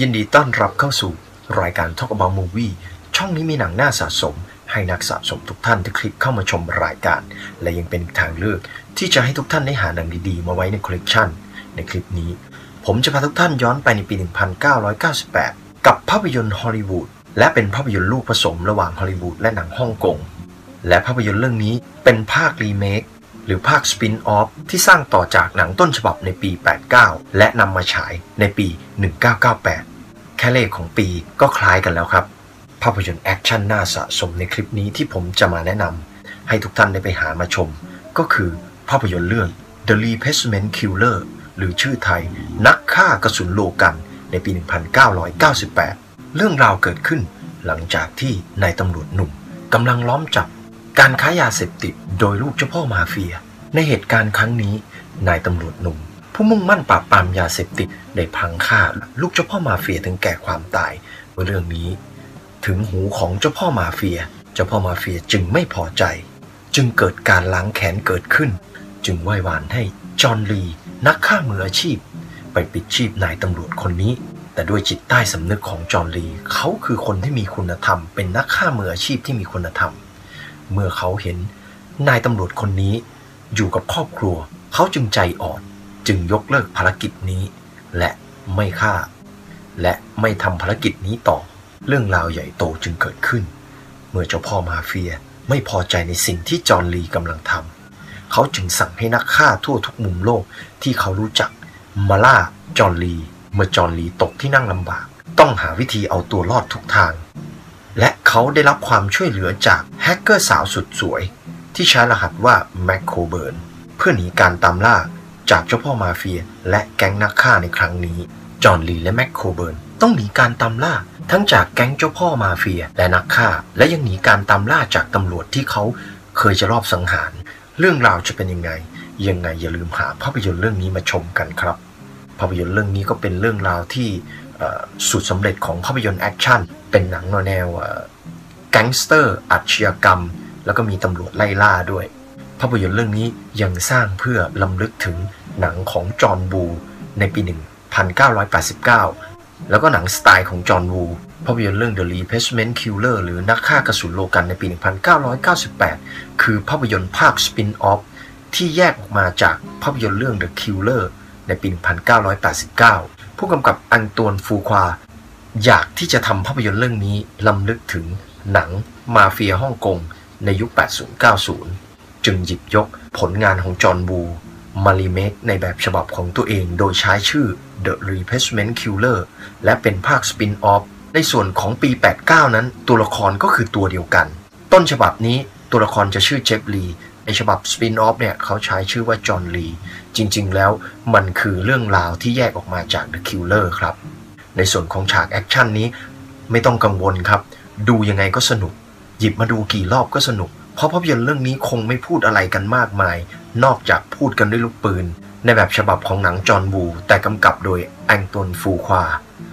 ยินดีต้อนรับเข้าสู่รายการ Talk About Movie ช่องนี้มีหนังน่าสะสม ให้นักสะสมทุกท่านที่คลิกเข้ามาชมรายการ และยังเป็นทางเลือก ที่จะให้ทุกท่านได้หาหนังดีๆ มาไว้ในคอลเลกชันในคลิปนี้ ผมจะพาทุกท่านย้อนไปในปี 1998 กับภาพยนตร์ฮอลลีวูดและเป็นภาพยนตร์ลูกผสมระหว่างฮอลลีวูดและหนังฮ่องกงและภาพยนตร์เรื่องนี้เป็นภาครีเมค หรือภาค spin-off ที่สร้างต่อจากหนังต้นฉบับในปี 89 และนำมาฉายในปี 1998 แค่เลขของปีก็คล้ายกันแล้วครับ ภาพยนตร์แอคชั่นน่าสะสมในคลิปนี้ที่ผมจะมาแนะนำให้ทุกท่านได้ไปหามาชม ก็คือภาพยนตร์เรื่อง The Replacement Killers หรือชื่อไทย นักฆ่ากระสุนโลกันต์ในปี 1998 เรื่องราวเกิดขึ้นหลังจากที่นายตำรวจหนุ่มกำลังล้อมจับ การค้ายาเสพติดโดยลูกเจ้าพ่อมาเฟีย ในเหตุการณ์ครั้งนี้ นายตำรวจหนุ่ม ผู้มุ่งมั่นปราบปรามยาเสพติดได้พังฆ่าลูกเจ้าพ่อมาเฟียถึงแก่ความตายเรื่องนี้ ถึงหูของเจ้าพ่อมาเฟีย เจ้าพ่อมาเฟียจึงไม่พอใจ จึงเกิดการล้างแค้นเกิดขึ้น จึงไหว้วานให้จอห์นลีนักฆ่ามืออาชีพ ไปปิดชีพนายตำรวจคนนี้ แต่ด้วยจิตใต้สำนึกของจอห์นลีเขาคือคนที่มีคุณธรรม เป็นนักฆ่ามืออาชีพที่มีคุณธรรม เมื่อเขาเห็นนายตำรวจคนนี้อยู่กับครอบครัว เขาจึงใจอ่อน จึงยกเลิกภารกิจนี้ และไม่ฆ่า และไม่ทำภารกิจนี้ต่อ เรื่องราวใหญ่โตจึงเกิดขึ้น เมื่อเจ้าพ่อมาเฟียไม่พอใจในสิ่งที่จอห์นลีกำลังทำเขาจึงสั่งให้นักฆ่าทั่วทุกมุมโลกที่เขารู้จักมาล่าจอห์นลี เมื่อจอห์นลีตกที่นั่งลำบาก ต้องหาวิธีเอาตัวรอดทุกทาง และเขาได้รับความช่วยเหลือจากแฮกเกอร์สาวสุดสวย ที่ใช้รหัสว่าแมคโคเบิร์นเพื่อหนีการตามล่าจากเจ้าพ่อมาเฟีย และแก๊งนักฆ่าในครั้งนี้ จอห์นลีและแมคโคเบิร์นต้องหนีการตามล่า ทั้งจากแก๊งเจ้าพ่อมาเฟียและนักฆ่า และยังหนีการตามล่าจากตำรวจที่เขาเคยจะลอบสังหาร เรื่องราวจะเป็นยังไง ยังไงอย่าลืมหาภาพยนตร์เรื่องนี้มาชมกันครับ ภาพยนตร์เรื่องนี้ก็เป็นเรื่องราวที่ สุดสำเร็จของภาพยนตร์แอคชั่น เป็นหนังแนวแก๊งสเตอร์อาชญากรรม แล้วก็มีตำรวจไล่ล่าด้วย ภาพยนตร์เรื่องนี้ยังสร้างเพื่อรำลึกถึงหนังของจอห์นวูในปี 1989 แล้วก็หนังสไตล์ของจอห์นวูภาพยนตร์เรื่อง The Replacement Killer หรือนักฆ่ากระสุนโลกันต์ในปี 1998 คือภาพยนตร์ภาค spin-off ที่แยกออกมาจากภาพยนตร์เรื่อง The Killer ในปี 1989 ผู้กำกับอังตวนฟูควา อยากที่จะทำภาพยนตร์เรื่องนี้ลำลึกถึงหนังมาเฟียฮ่องกงในยุค 80-90 จึงหยิบยกผลงานของจอห์นบูมารีเมคในแบบฉบับของตัวเองโดยใช้ชื่อ The Replacement Killer และเป็นภาคสปินออฟในส่วนของปี 89 นั้นตัวละครก็คือตัวเดียวกัน ต้นฉบับนี้ตัวละครจะชื่อเจฟลี ในฉบับ spin-off เนี่ยเขาใช้ชื่อว่าจอห์นลีจริงๆ แล้วมันคือเรื่องราวที่แยกออกมาจาก The Killer ครับ ในส่วนของฉากแอคชั่นนี้ไม่ต้องกังวลครับ ดูยังไงก็สนุก หยิบมาดูกี่รอบก็สนุก เพราะภาพยนตร์เรื่องนี้คงไม่พูดอะไรกันมากมาย นอกจากพูดกันด้วยลูกปืน ในแบบฉบับของหนังจอห์นวูแต่กำกับโดยแองตวนฟูควา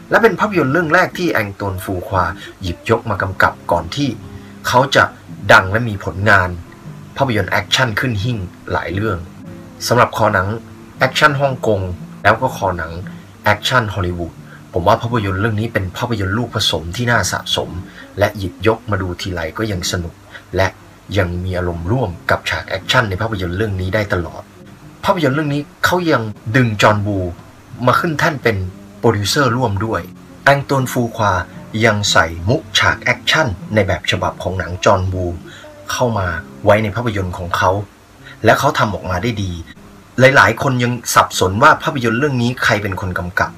และเป็นภาพยนตร์เรื่องแรกที่แองตวนฟูควาหยิบยกมากำกับก่อนที่ เขาจะดังและมีผลงาน ภาพยนตร์แอคชั่นขึ้นหิ้งหลายเรื่องสำหรับคอหนังแอคชั่นฮ่องกงแล้วก็คอหนังแอคชั่นฮอลลีวูดผมว่าภาพยนตร์เรื่องนี้เป็นภาพยนตร์ลูกผสมที่น่าสะสม และหยิบยกมาดูทีไรก็ยังสนุก และยังมีอารมณ์ร่วมกับฉากแอคชั่นในภาพยนตร์เรื่องนี้ได้ตลอด ภาพยนตร์เรื่องนี้เขายังดึงจอห์นวูมาขึ้นแท่นเป็นโปรดิวเซอร์ร่วมด้วยแองตวนฟูควายังใส่มุกฉากแอคชั่นในแบบฉบับของหนังจอห์นวู เข้ามาไว้ในภาพยนตร์ของเขา และเขาทำออกมาได้ดี หลาย ๆ คนยังสับสนว่าภาพยนตร์เรื่องนี้ใครเป็นคนกำกับ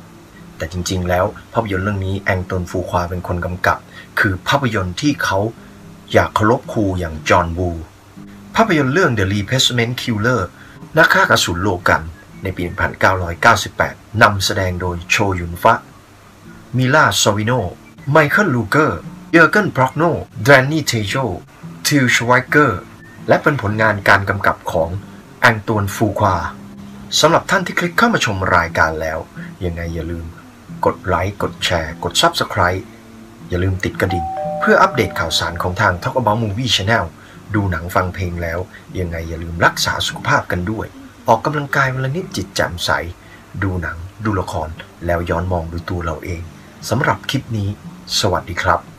แต่จริง ๆ แล้วภาพยนตร์เรื่องนี้แองตวนฟูควาเป็นคนกำกับ คือภาพยนตร์ที่เขาอยากเคารพครูอย่างจอห์นวูภาพยนตร์เรื่อง The Replacement Killer นักฆ่ากระสุนโลกันต์ ในปี 1998 นำแสดงโดยโชยุนฟะ มิราซอร์วิโน ไมเคิลรูเกอร์ เยอร์เกนบร็อกโน แดนนี่เทโจ ทิลชไวเกอร์ และเป็นผลงานการกำกับของแองตวนฟูควาสำหรับท่านที่คลิกเข้ามาชมรายการแล้ว ยังไงอย่าลืม กดไลค์กดแชร์ กด Subscribe อย่าลืมติดกระดิ่ง เพื่ออัปเดตข่าวสารของทาง Talk About Movie Channel ดูหนังฟังเพลงแล้ว ยังไงอย่าลืมรักษาสุขภาพกันด้วย ออกกำลังกายวันละนิดจิตแจ่มใส ดูหนัง ดูละคร แล้วย้อนมองดูตัวเราเองสำหรับคลิปนี้ สวัสดีครับ